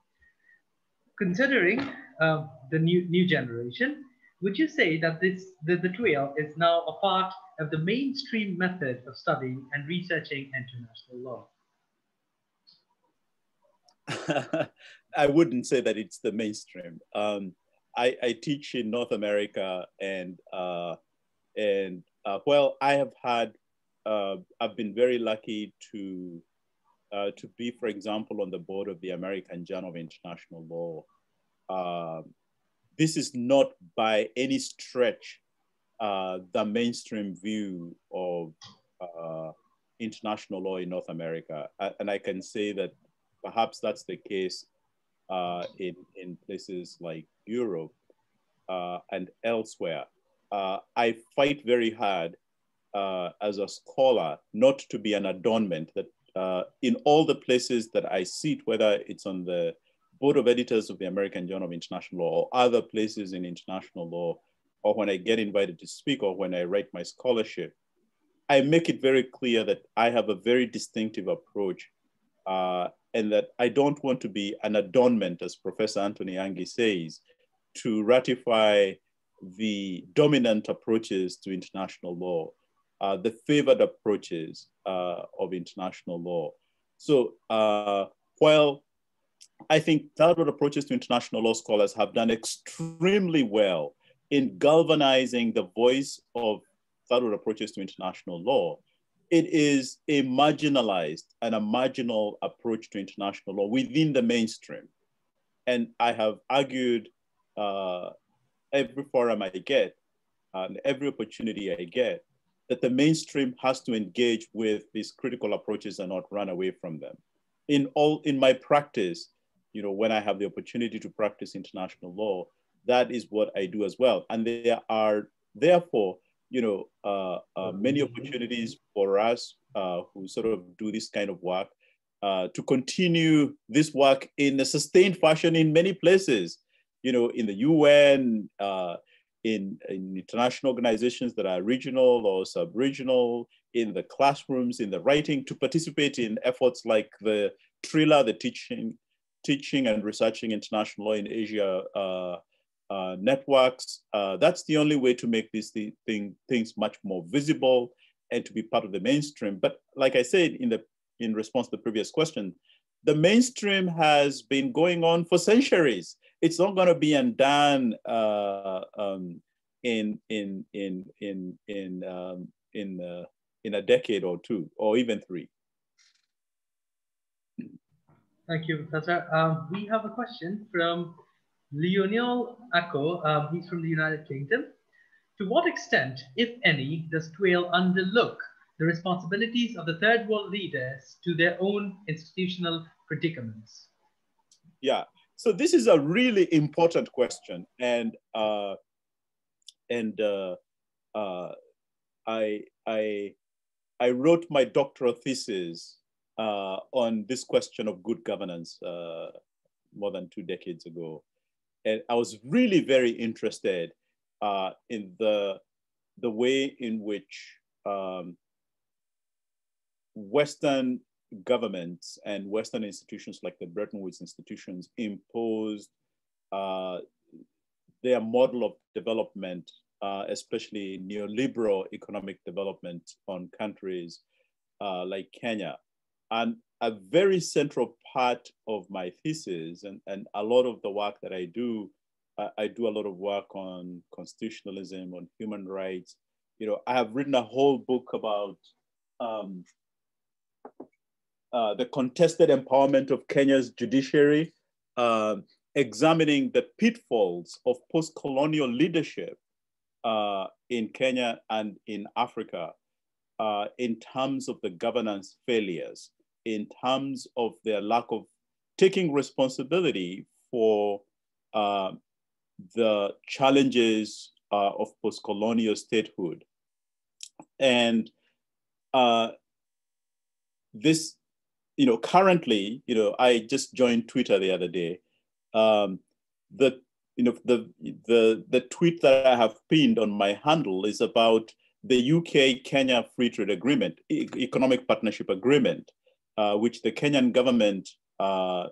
considering uh, the new new generation, would you say that this the, the TWAIL is now a part of the mainstream method of studying and researching international law? I wouldn't say that it's the mainstream. Um, I, I, teach in North America, and uh, and uh, well, I have had, uh, I've been very lucky to uh, to be, for example, on the board of the American Journal of International Law. Um, this is not by any stretch uh, the mainstream view of uh, international law in North America. And I can say that perhaps that's the case uh, in, in places like Europe uh, and elsewhere. Uh, I fight very hard uh, as a scholar not to be an adornment that in all the places that I sit, whether it's on the board of editors of the American Journal of International Law or other places in international law, or when I get invited to speak or when I write my scholarship, I make it very clear that I have a very distinctive approach uh, and that I don't want to be an adornment, as Professor Anthony Anghie says, to ratify the dominant approaches to international law, uh, the favored approaches uh, of international law. So uh, while I think third approaches to international law scholars have done extremely well in galvanizing the voice of third approaches to international law. It is a marginalized and a marginal approach to international law within the mainstream. And I have argued uh, every forum I get and every opportunity I get, that the mainstream has to engage with these critical approaches and not run away from them. In all, in my practice, you know, when I have the opportunity to practice international law, that is what I do as well. And there are therefore, you know, uh, uh, many opportunities for us uh, who sort of do this kind of work uh, to continue this work in a sustained fashion in many places, you know, in the UN, uh, in, in international organizations that are regional or sub-regional, in the classrooms, in the writing, to participate in efforts like the TRILA, the Teaching, Teaching and Researching International Law in Asia uh, uh, networks. Uh, that's the only way to make these th thing, things much more visible and to be part of the mainstream. But like I said in the in response to the previous question, the mainstream has been going on for centuries. It's not going to be undone uh, um, in in in in in um, in uh, in a decade or two, or even three. Thank you, Professor. Um, we have a question from Lionel Acco. Um, he's from the United Kingdom. To what extent, if any, does TWAIL underlook the responsibilities of the third world leaders to their own institutional predicaments? Yeah, so this is a really important question. And, uh, and uh, uh, I, I, I wrote my doctoral thesis uh, on this question of good governance uh, more than two decades ago. And I was really very interested uh, in the, the way in which um, Western governments and Western institutions like the Bretton Woods institutions imposed uh, their model of development, uh, especially neoliberal economic development on countries uh, like Kenya. And a very central part of my thesis and, and a lot of the work that I do I, do a lot of work on constitutionalism, on human rights. You know, I have written a whole book about um, uh, the contested empowerment of Kenya's judiciary, uh, examining the pitfalls of post-colonial leadership uh, in Kenya and in Africa uh, in terms of the governance failures, in terms of their lack of taking responsibility for uh, the challenges of post-colonial statehood. And this, you know, currently, you know, I just joined Twitter the other day. Um, the, you know, the, the, the tweet that I have pinned on my handle is about the UK-Kenya Free Trade Agreement, e Economic Partnership Agreement, uh, which the Kenyan government uh,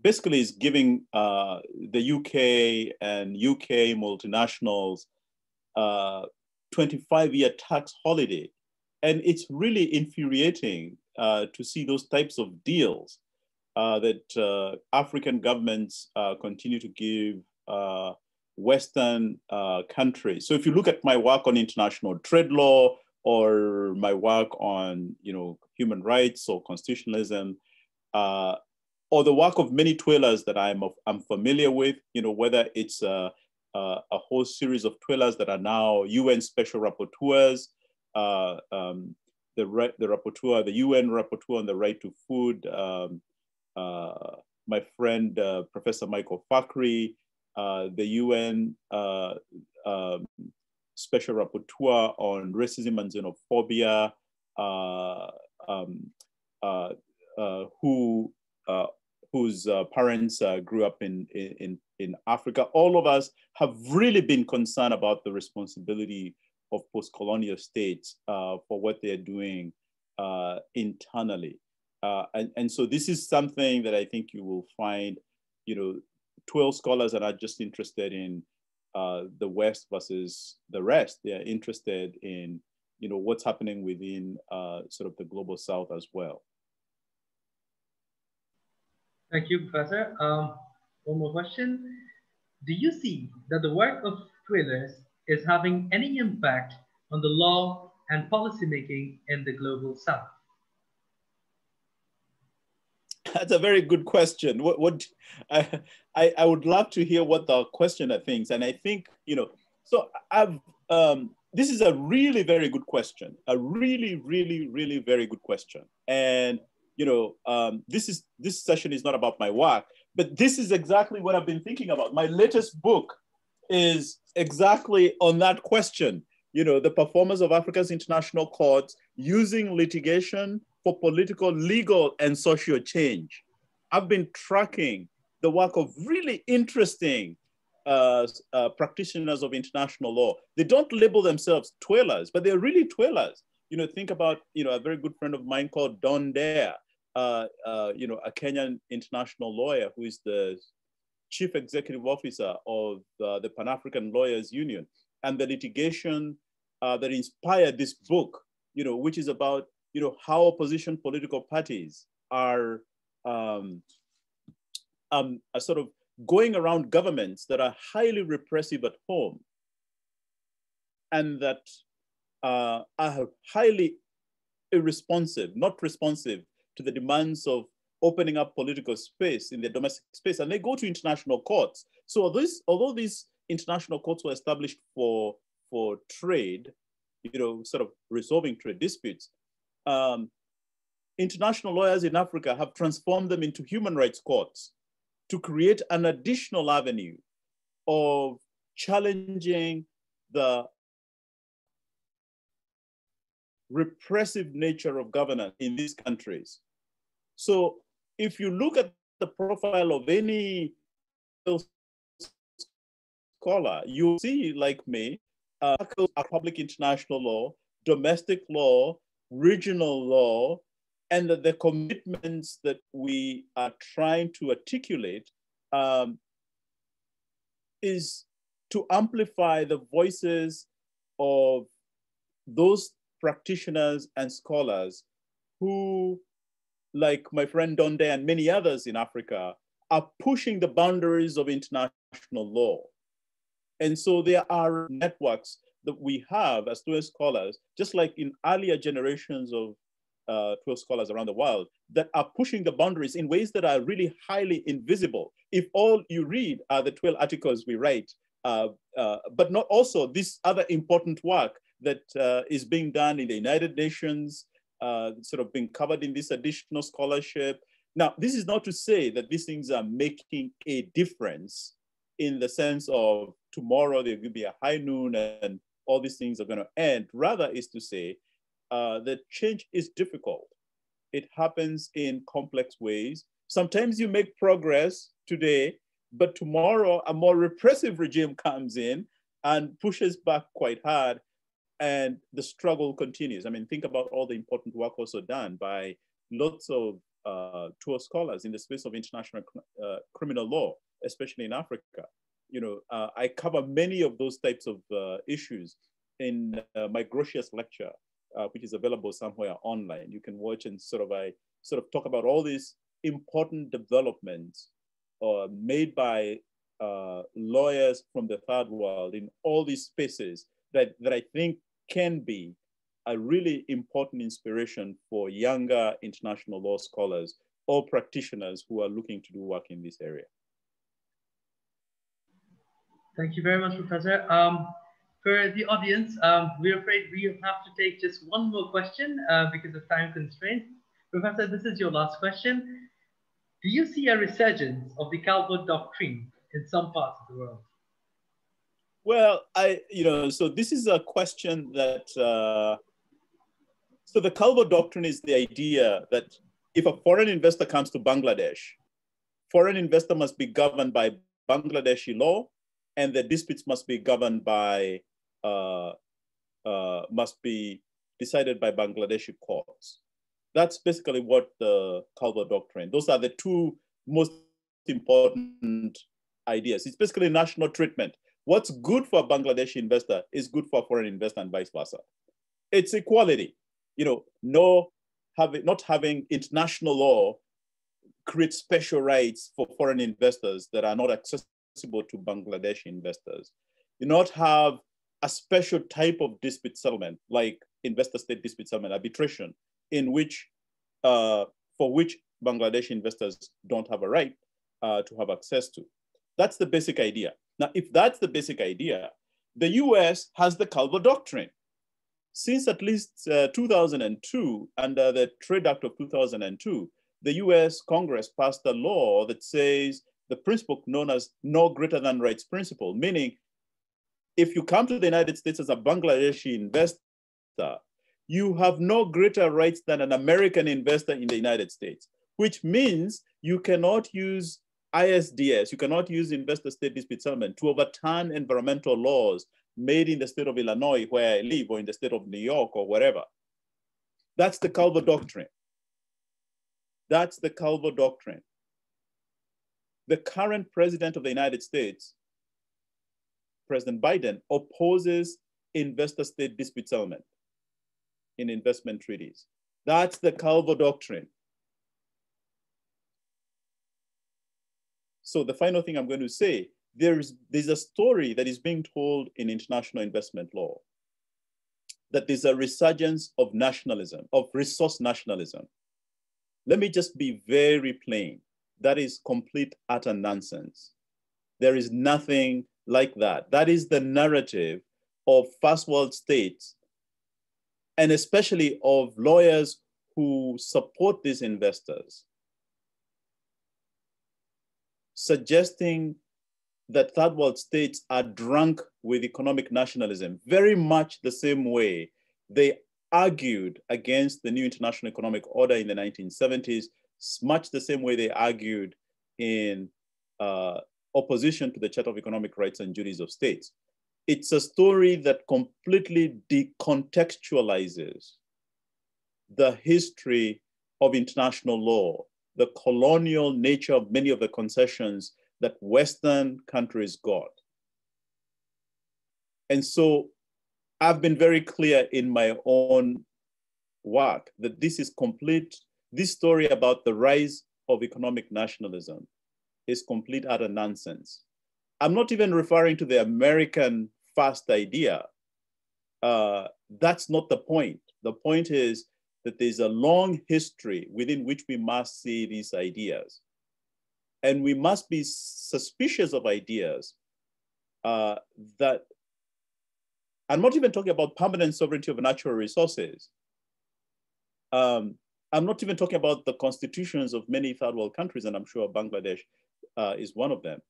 basically is giving uh, the UK and UK multinationals uh, 25 year tax holiday. And it's really infuriating uh, to see those types of deals uh, that uh, African governments uh, continue to give Western countries. So if you look at my work on international trade law or my work on you know, human rights or constitutionalism, or the work of many TWAILers that I'm, I'm familiar with, you know, whether it's a, whole series of TWAILers that are now UN special rapporteurs, uh, um, the, the rapporteur, the UN rapporteur on the right to food, um, uh, my friend, uh, Professor Michael Fakhri, uh, the UN uh, um, special rapporteur on racism and xenophobia, uh, um, who whose uh, parents uh, grew up in, in, in Africa, all of us have really been concerned about the responsibility of post-colonial states uh, for what they're doing uh, internally. Uh, and, and so this is something that I think you will find, you know, TWAIL scholars that are just interested in uh, the West versus the rest. They're interested in, you know, what's happening within sort of the global South as well. Thank you, Professor. Um, one more question. Do you see that the work of TWAILers is having any impact on the law and policymaking in the global south? That's a very good question. What, what I, I, I would love to hear what the questioner thinks. And I think, you know, so I've, um, this is a really very good question. A really, really, really very good question. And you know, um, this is this session is not about my work, but this is exactly what I've been thinking about. My latest book is exactly on that question. You know, the performance of Africa's international courts using litigation for political, legal, and social change. I've been tracking the work of really interesting uh, uh, practitioners of international law. They don't label themselves TWAILers, but they're really TWAILers. You know, think about you know a very good friend of mine called Don Deya. Uh, uh, you know, a Kenyan international lawyer who is the chief executive officer of uh, the Pan African Lawyers Union, and the litigation uh, that inspired this book. You know, which is about you know how opposition political parties are um, um, a sort of going around governments that are highly repressive at home and that uh, are highly irresponsive, not responsive to the demands of opening up political space in their domestic space, and they go to international courts. So this, although these international courts were established for, for trade, you know, sort of resolving trade disputes, um, international lawyers in Africa have transformed them into human rights courts to create an additional avenue of challenging the repressive nature of governance in these countries. So if you look at the profile of any scholar, you see, like me, uh, public international law, domestic law, regional law, and the, the commitments that we are trying to articulate um, is to amplify the voices of those practitioners and scholars who, like my friend Donde and many others in Africa, are pushing the boundaries of international law. And so there are networks that we have as student scholars, just like in earlier generations of uh, TWAIL scholars around the world that are pushing the boundaries in ways that are really highly invisible. If all you read are the TWAIL articles we write, uh, uh, but not also this other important work that uh, is being done in the United Nations, uh, sort of being covered in this additional scholarship. Now, this is not to say that these things are making a difference in the sense of tomorrow there will be a high noon and all these things are going to end. Rather, is to say uh, the change is difficult. It happens in complex ways. Sometimes you make progress today, but tomorrow a more repressive regime comes in and pushes back quite hard, and the struggle continues. I mean, think about all the important work also done by lots of uh, TWAIL scholars in the space of international uh, criminal law, especially in Africa. You know, uh, I cover many of those types of uh, issues in uh, my Grotius lecture uh, which is available somewhere online. You can watch and sort of I sort of talk about all these important developments made by lawyers from the third world in all these spaces that, that I think can be a really important inspiration for younger international law scholars or practitioners who are looking to do work in this area. Thank you very much, Professor. Um, for the audience, um, we're afraid we have to take just one more question uh, because of time constraints. Professor, this is your last question. Do you see a resurgence of the Calvo doctrine in some parts of the world? Well, I, you know, so this is a question that, uh, so the Calvo doctrine is the idea that if a foreign investor comes to Bangladesh, foreign investor must be governed by Bangladeshi law and the disputes must be governed by uh, uh, must be decided by Bangladeshi courts. That's basically what the Calvo Doctrine, those are the two most important ideas. It's basically national treatment. What's good for a Bangladeshi investor is good for a foreign investor and vice versa. It's equality. You know, no not having international law create special rights for foreign investors that are not accessible to Bangladeshi investors. You not have a special type of dispute settlement, like investor-state dispute settlement arbitration, in which, uh, for which Bangladeshi investors don't have a right uh, to have access to. That's the basic idea. Now, if that's the basic idea, the US has the Calvo Doctrine. Since at least uh, 2002, under the Trade Act of 2002, the US Congress passed a law that says the principle known as no greater than rights principle, meaning if you come to the United States as a Bangladeshi investor, you have no greater rights than an American investor in the United States, which means you cannot use ISDS, you cannot use investor state dispute settlement to overturn environmental laws made in the state of Illinois, where I live, or in the state of New York, or wherever. That's the Calvo Doctrine. That's the Calvo Doctrine. The current president of the United States, President Biden, opposes investor state dispute settlement in investment treaties. That's the Calvo Doctrine. So the final thing I'm going to say there's, there's a story that is being told in international investment law that there's a resurgence of nationalism, of resource nationalism. Let me just be very plain. That is complete utter nonsense. There is nothing like that. That is the narrative of first world states, and especially of lawyers who support these investors, suggesting that third world states are drunk with economic nationalism, very much the same way they argued against the new international economic order in the 1970s, much the same way they argued in uh, opposition to the Charter of Economic Rights and Duties of States. It's a story that completely decontextualizes the history of international law, the colonial nature of many of the concessions that Western countries got. And so I've been very clear in my own work that this is complete, this story about the rise of economic nationalism is complete utter nonsense. I'm not even referring to the American first idea. Uh, that's not the point. The point is that there's a long history within which we must see these ideas. And we must be suspicious of ideas uh, that, I'm not even talking about permanent sovereignty of natural resources. Um, I'm not even talking about the constitutions of many third world countries, and I'm sure Bangladesh uh, is one of them,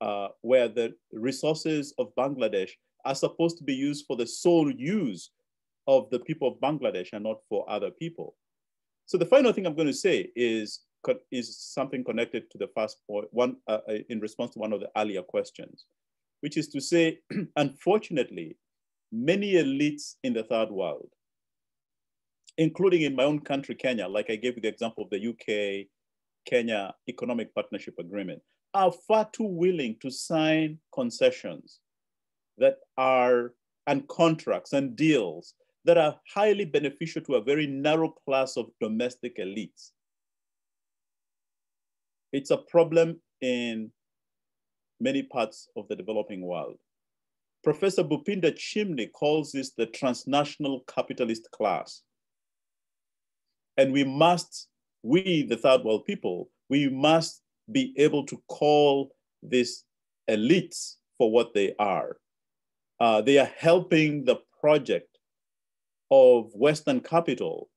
uh, where the resources of Bangladesh are supposed to be used for the sole use of the people of Bangladesh and not for other people. So the final thing I'm going to say is is something connected to the first point, one uh, uh, in response to one of the earlier questions, which is to say, unfortunately, many elites in the third world, including in my own country, Kenya, like I gave the example of the UK Kenya Economic Partnership Agreement, are far too willing to sign concessions that are, and contracts and deals that are highly beneficial to a very narrow class of domestic elites it's a problem in many parts of the developing world. Professor Bhupinder Chimni calls this the transnational capitalist class. And we must, we, the third world people, we must be able to call these elites for what they are. Uh, they are helping the project of Western capital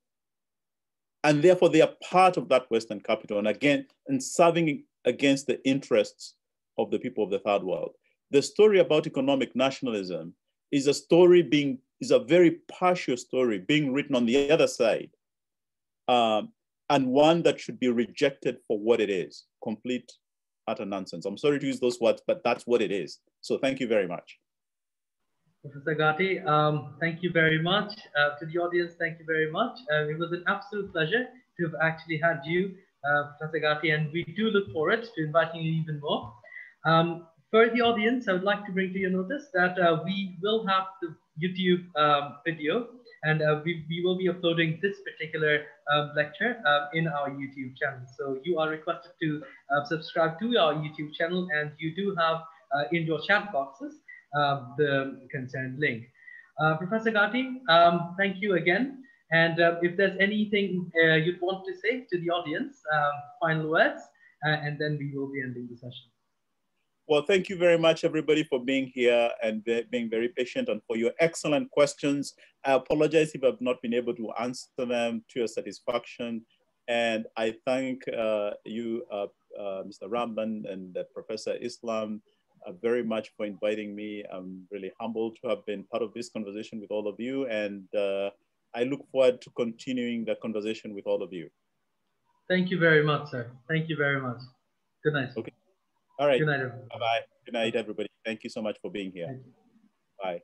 and therefore they are part of that Western capital and again, and serving against the interests of the people of the third world. The story about economic nationalism is a story being, is a very partial story being written on the other side, um, and one that should be rejected for what it is, complete utter nonsense. I'm sorry to use those words, but that's what it is. So thank you very much. Professor Gathii, um, thank you very much. Uh, to the audience, thank you very much. Uh, it was an absolute pleasure to have actually had you, uh, Professor Gathii, and we do look forward to inviting you even more. Um, for the audience, I would like to bring to your notice that uh, we will have the YouTube um, video and uh, we, we will be uploading this particular um, lecture um, in our YouTube channel. So you are requested to uh, subscribe to our YouTube channel and you do have in your chat boxes uh, the concerned link. Uh, Professor Gathii, um, thank you again. And uh, if there's anything you'd want to say to the audience, um, final words, and then we will be ending the session. Well, thank you very much, everybody, for being here and being very patient and for your excellent questions. I apologize if I've not been able to answer them to your satisfaction. And I thank uh, you, uh, uh, Mr. Rahman and Professor Islam, uh, very much for inviting me. I'm really humbled to have been part of this conversation with all of you. And uh, I look forward to continuing the conversation with all of you. Thank you very much, sir. Thank you very much. Good night. Okay. All right. Good night, everybody. Bye-bye. Good night, everybody. Thank you so much for being here. Bye.